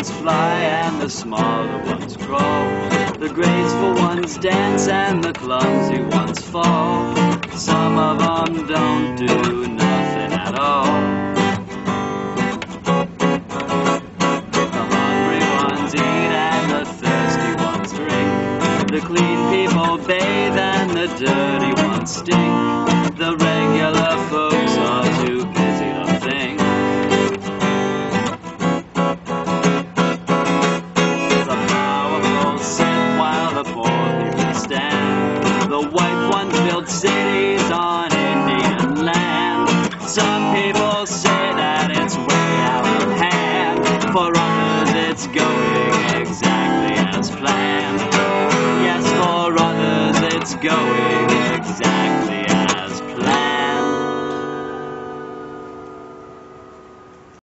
ones fly and the smaller ones crawl. The graceful ones dance and the clumsy ones fall. Some of them don't do nothing at all. The hungry ones eat and the thirsty ones drink. The clean people bathe and the dirty ones stink. The white ones build cities on Indian land. Some people say that it's way out of hand. For others, it's going exactly as planned. Yes, for others, it's going